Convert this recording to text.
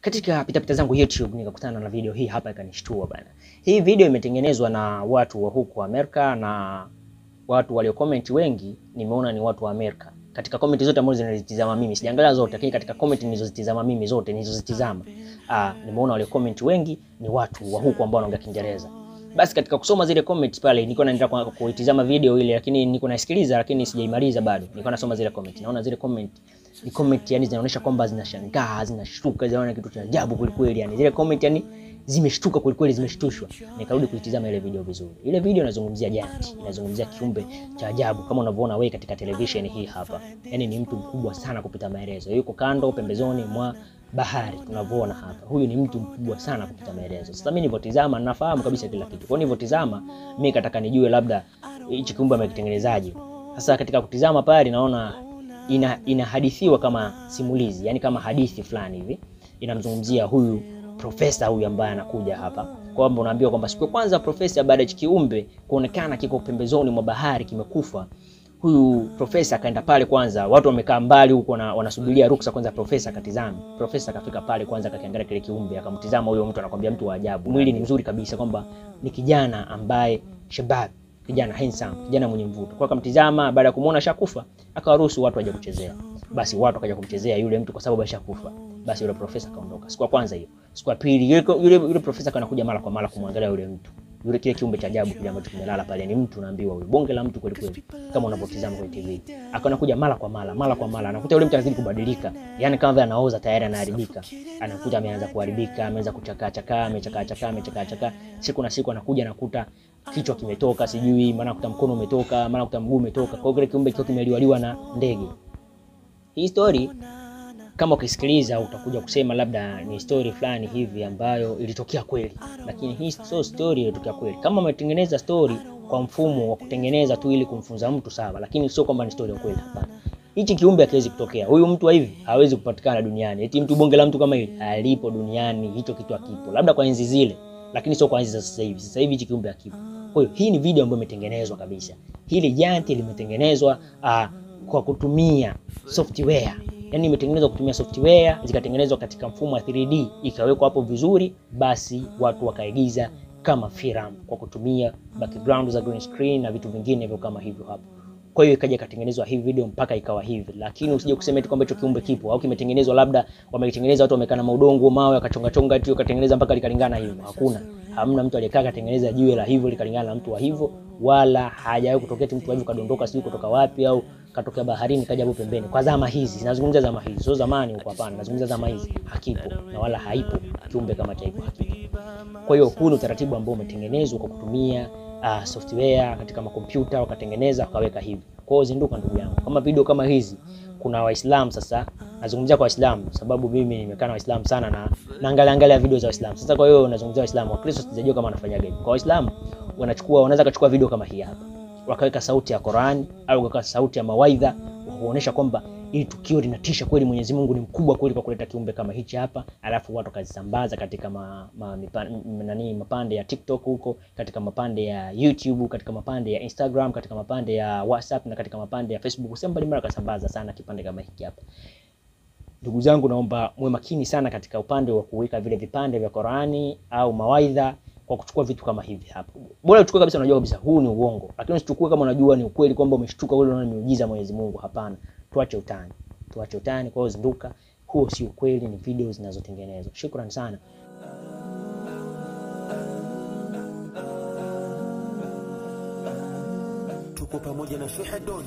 Katika pitapita zangu YouTube nikakutana na video hii hapa, ikanishtua bana. Hii video imetengenezwa na watu wa huku Amerika na watu walio comment wengi nimeona ni watu wa Amerika. Katika comment zote ambazo zinazitizama mimi, sijaangalia zote, lakini katika comment nilizozitizama mimi zote nilizozitizama, ah, nimeona walio comment wengi ni watu wa huku ambao wanaongea Kiingereza. Basi katika kusoma zile comments pale, nilikuwa naendelea kuitizama video ile, lakini niko nasikiliza, lakini sijaimaliza bado. Nilikuwa nasoma zile comment, naona zile comment ni comment yani zinaonyesha kwamba zinashangaa, zinashtuka, zinaona kitu cha ajabu kweli kweli, yani zile comment yani zimeshtuka kwelikweli, kweli, zimeshtushwa. Nikarudi kuitizama ile video vizuri. Ile video inazungumzia giant, inazungumzia kiumbe cha ajabu kama unavyoona wewe katika television hii hapa. Yani ni mtu mkubwa sana kupita maelezo, yuko kando pembezoni mwa bahari tunavyoona hapa. Huyu ni mtu mkubwa sana kupita maelezo. Sasa mimi nilivyotizama nafahamu kabisa kila kitu. Kwa hiyo nilivyotizama mimi kataka nijue labda hichi kiumbe amekitengenezaje. Sasa katika kutizama pale naona ina inahadithiwa kama simulizi, yani kama hadithi fulani hivi. Inamzungumzia huyu profesa huyu ambaye anakuja hapa. Kwamba unaambiwa kwamba siku ya kwanza profesa baada ya kiumbe kuonekana kiko pembezoni mwa bahari kimekufa huyu profesa akaenda pale kwanza, watu wamekaa mbali huko na wanasubiria ruksa kwanza profesa akatizame. Profesa akafika pale kwanza, akakiangalia kile kiumbe, akamtizama huyo mtu, anakwambia mtu wa ajabu, mwili ni mzuri kabisa, kwamba ni kijana ambaye shabab, kijana handsome, kijana mwenye mvuto. Kwa akamtizama, baada ya kumuona shakufa, akawaruhusu watu waje kuchezea. Basi watu wakaja kumchezea yule mtu kwa sababu ashakufa. Basi yule profesa akaondoka. Siku ya kwanza hiyo. Siku ya pili yule yule, yule profesa kanakuja mara kwa mara kumwangalia yule mtu yule kile kiumbe cha ajabu kile ambacho kimelala pale, ni mtu naambiwa huyo bonge la mtu kweli kweli, kama unavyotizama kwenye TV. Akaona kuja mara kwa mara mara kwa mara, anakuta yule mtu anazidi kubadilika, yani kama vile anaoza tayari, anaharibika. Anakuja ameanza kuharibika, ameanza kuchakaa chakaa, amechakaa chakaa, amechakaa chakaa. Siku na siku anakuja anakuta kichwa kimetoka, sijui maana kuta mkono umetoka, maana kuta mguu umetoka. Kwa hiyo kile kiumbe kiko kimeliwaliwa na ndege. Hii story kama ukisikiliza utakuja kusema labda ni story fulani hivi ambayo ilitokea kweli, lakini hii sio story ilitokea kweli. Kama umetengeneza story kwa mfumo wa kutengeneza tu ili kumfunza mtu sawa, lakini sio kwamba ni story ya kweli. Hapana, hichi kiumbe hakiwezi kutokea. Huyu mtu wa hivi hawezi kupatikana duniani. Eti mtu bonge la mtu kama hili alipo duniani, hicho kitu hakipo, labda kwa enzi zile, lakini sio kwa enzi za sasa hivi. Sasa hivi hichi kiumbe hakipo. Kwa hiyo hii ni video ambayo imetengenezwa kabisa. Hili janti limetengenezwa uh, kwa kutumia software yani imetengenezwa kutumia software zikatengenezwa katika mfumo wa 3D ikawekwa hapo vizuri, basi watu wakaigiza kama filamu kwa kutumia background za green screen na vitu vingine hivyo kama hivyo hapo. Kwa hiyo ikaja ikatengenezwa hii video mpaka ikawa hivi, lakini usije kusema eti kwamba hicho kiumbe kipo au kimetengenezwa, labda wametengeneza watu wamekaa na maudongo mawe wakachonga chonga tu wakatengeneza mpaka likalingana hivyo. Hakuna, hamna mtu aliyekaa katengeneza jiwe la hivyo likalingana na mtu wa hivyo, wala hajawahi kutokea timu hivyo kadondoka sijui kutoka wapi au katokea baharini kaja hapo pembeni. Kwa zama hizi, nazungumzia zama hizi, sio zamani huko, hapana. Nazungumzia zama hizi, hakipo na wala haipo kiumbe kama cha hivyo, hakipo. Kwa hiyo huu ni utaratibu ambao umetengenezwa kwa kutumia uh, software katika makompyuta, wakatengeneza wakaweka hivi. Kwa hiyo zinduka, ndugu yangu, kama video kama hizi, kuna Waislamu sasa, nazungumzia kwa Waislamu sababu mimi nimekaa na Waislamu sana na naangalia angalia video za Waislamu. Sasa kwa hiyo nazungumzia Waislamu, Wakristo sijajua kama wanafanyaje. Kwa Waislamu wanachukua, wanaweza kuchukua video kama hii hapa. Wakaweka sauti ya Qur'an au wakaweka sauti ya mawaidha kuonesha kwamba hili tukio linatisha kweli, Mwenyezi Mungu ni mkubwa kweli kwa kuleta kiumbe kama hichi hapa, alafu watu wakazisambaza katika ma, ma, nani mapande ya TikTok huko, katika mapande ya YouTube, katika mapande ya Instagram, katika mapande ya WhatsApp na katika mapande ya Facebook, sehemu mbalimbali wakasambaza sana kipande kama hiki hapa. Ndugu zangu, naomba muwe makini sana katika upande wa kuweka vile vipande vya Qur'ani au mawaidha kwa kuchukua vitu kama hivi hapo Bora uchukue kabisa, unajua kabisa huu ni uongo, lakini usichukue kama unajua ni ukweli kwamba umeshtuka ule unaona miujiza Mwenyezi Mungu. Hapana, tuache utani, tuache utani. Kwa hiyo zinduka, huo si ukweli, ni video zinazotengenezwa. Shukrani sana. tuko pamoja na Sheikh Don